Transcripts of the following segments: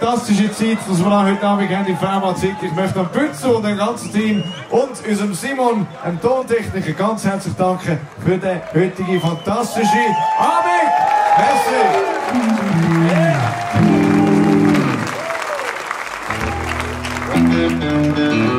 fantastische Zeit, dass wir heute Abend haben in Firma Zeit. Ich möchte dem und dem ganzen Team und unserem Simon, dem Tontechniker, ganz herzlich danken für den heutigen fantastischen Abend. Merci. Running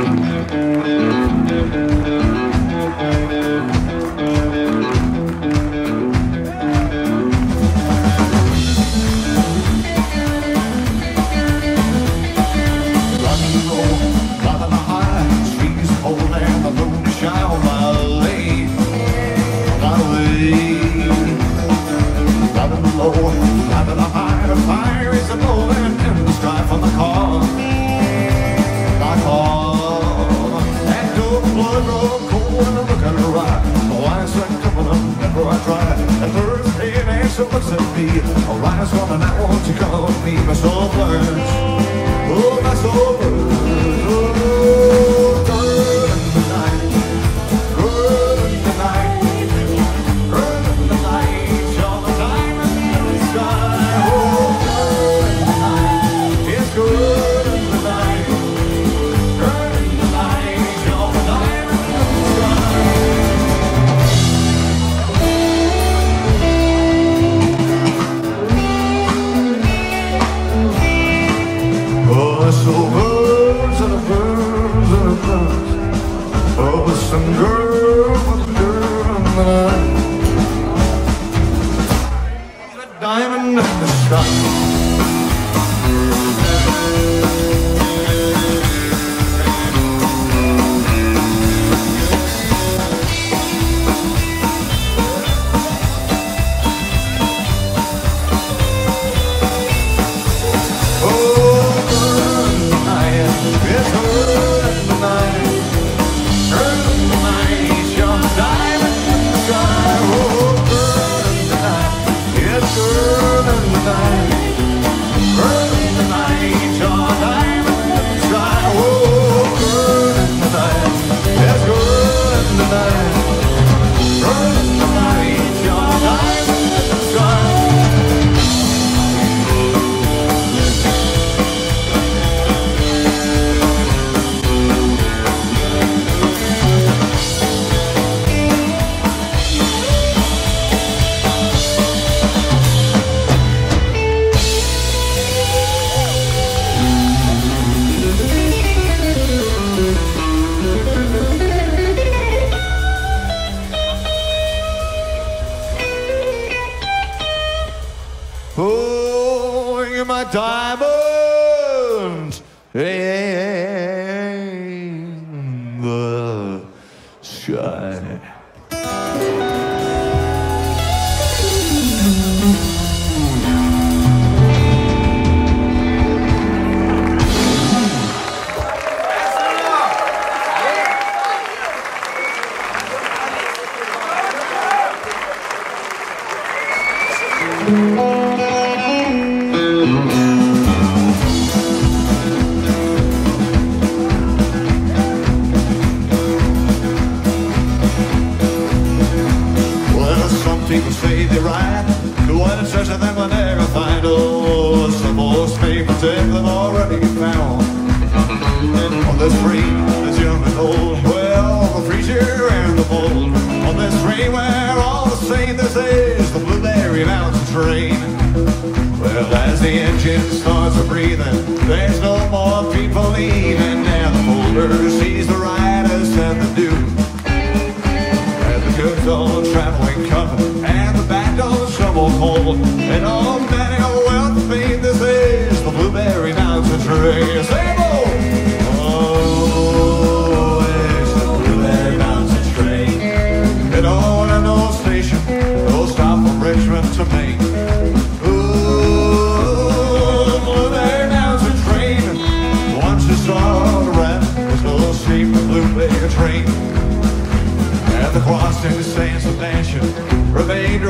me. A line's coming out, won't you come with me? My soul burns. Oh, my soul burns. People say they're right. The one that says that they'll never find. Oh, some most people take them already found. On this train, as young and old, well, the freezer and the bold. On this train where all the same, this is the Blueberry Mountain train. Well, as the engine starts to breathing, there's no more people leaving. And the folder sees the riders and the dude. Goods all traveling coming, and the back doors shovel cold.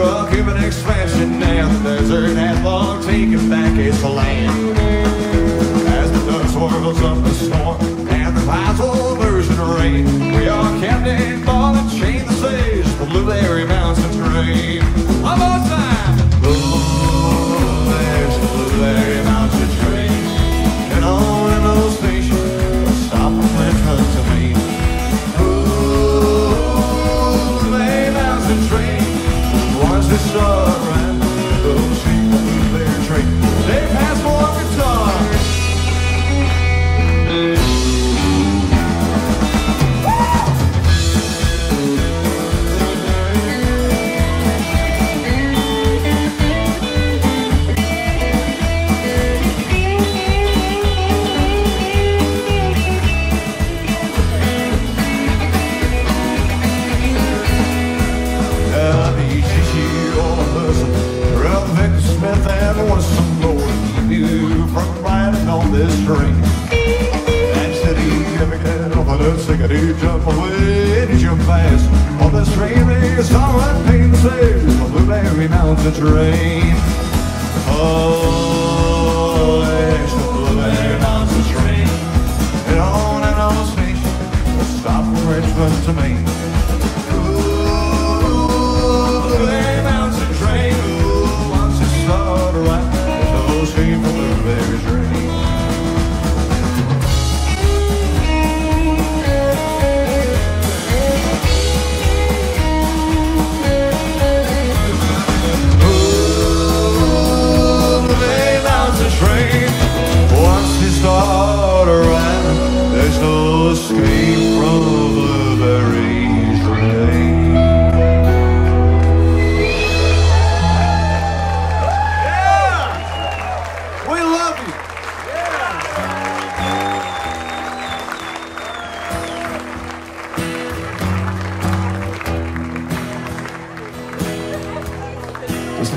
truck of an expansion now the desert has long taken back its land. As the dust swirls up the storm and the clouds will burst in rain, we are captain in the and chain the sails the blueberry mountain train. One more time! Oh, there's the blueberry mountain train and on and on. sure. I'm this drink And steady chemical of a love cigarette Jump away, and fast On the stream is someone paints the blueberry mountain train Oh.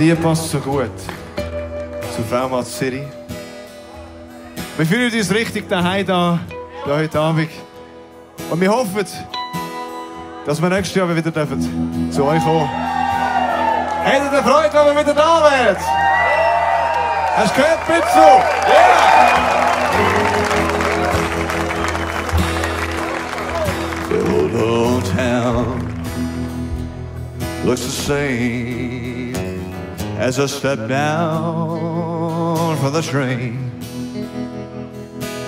Lied passt so gut zu Frauenmatz City. Wir fühlen uns richtig daheim da, da heute Abend. Und wir hoffen, dass wir nächstes Jahr wieder dürfen zu euch kommen. Hättet ihr Freude, wenn wir wieder da wären? Hast du gehört, Pizzo? The old old town looks the same as I step down from the train.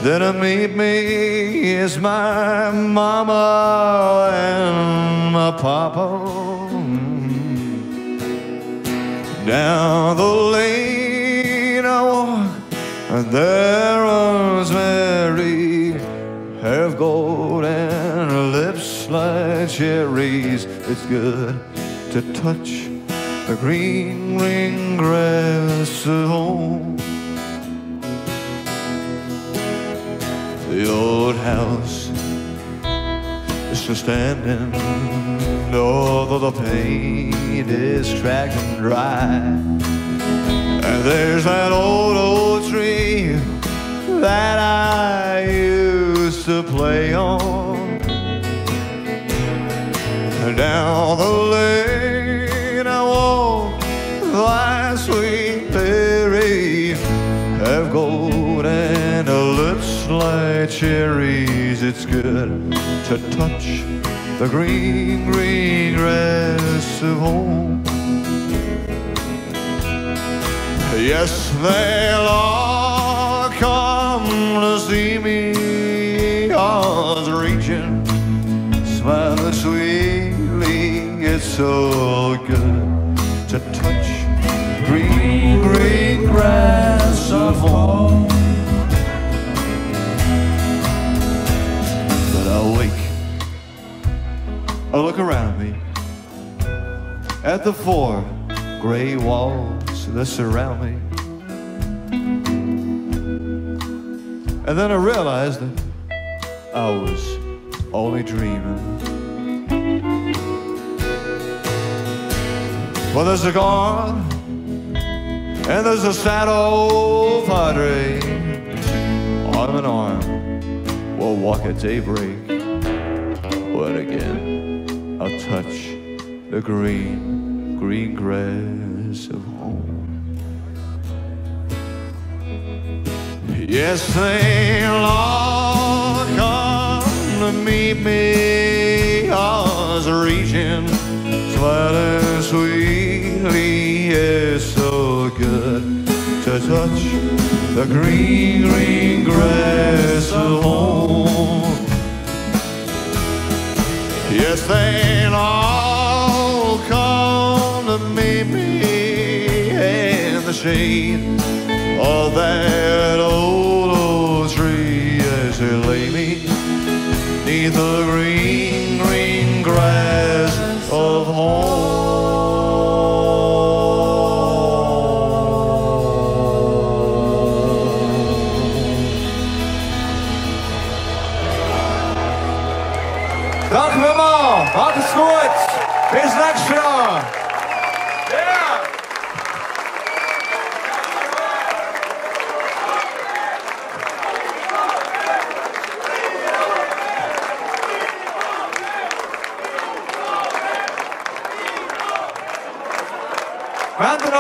Then to meet me is my mama and my papa. Down the lane I walk, and there was Mary, hair of gold and lips like cherries. It's good to touch the green, green grass of home. The old house is still standing, although the paint is cracked and dry. And there's that old, old tree that I used to play on. Down the lane cherries. It's good to touch the green, green grass of home. Yes, they'll all come to see me. Was reaching, smiling sweetly. It's so good to touch green, green grass of home. I look around me at the four gray walls that surround me. And then I realized that I was only dreaming. Well, there's a guard, and there's a sad old padre. Arm in arm, we'll walk at daybreak. But again, I'll touch the green, green grass of home. Yes, they'll all come to meet me. I was reaching, smiling sweetly. It's so good to touch the green, green grass of home. Yes, they'll all come to meet me in the shade of that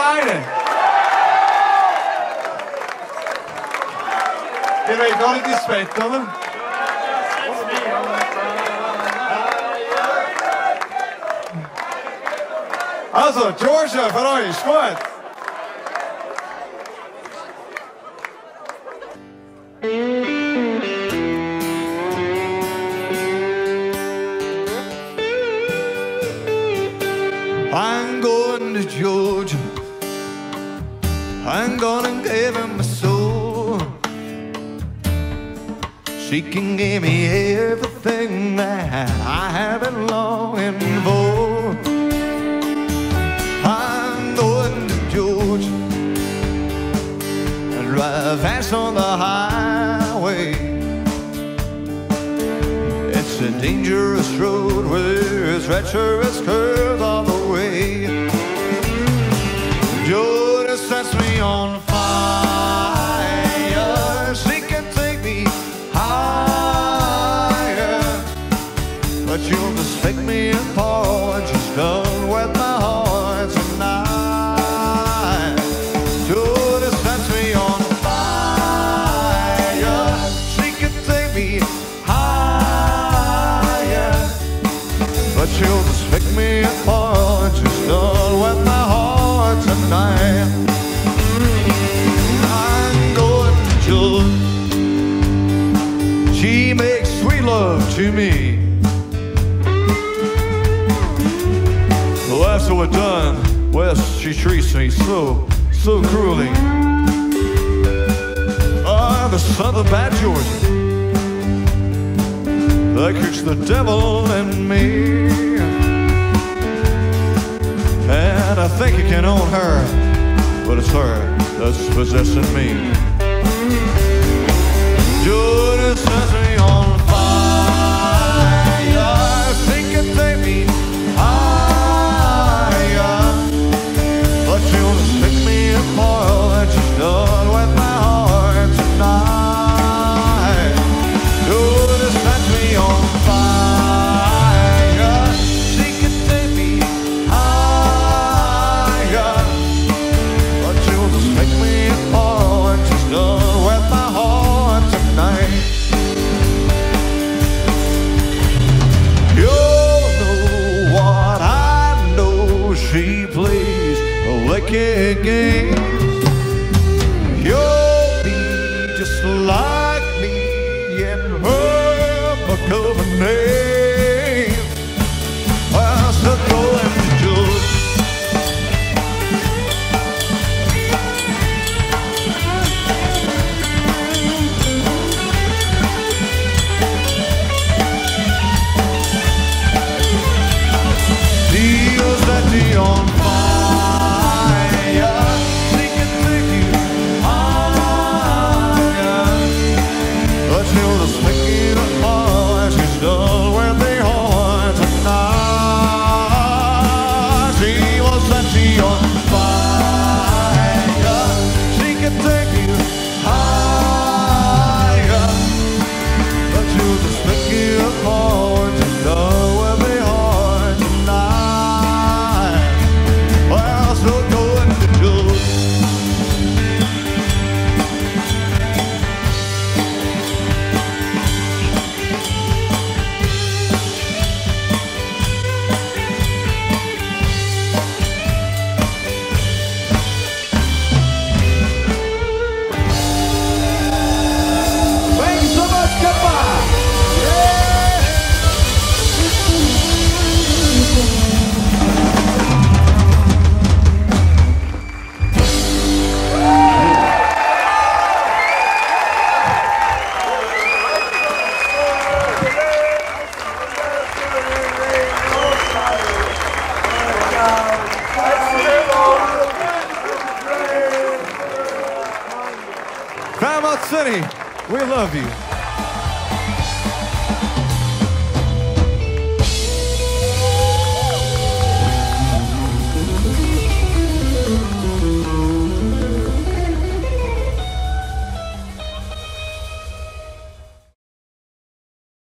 aynı. Direkt onu dispet, tamam Also, Georgia für euch, gut. thank you dangerous road where it's treacherous curve. till done. West, she treats me so, so cruelly. Ah, the son of bad Georgia that keeps the devil in me. And I think he can own her, but it's her that's possessing me. Judas has me on Of a name. I said, We love you.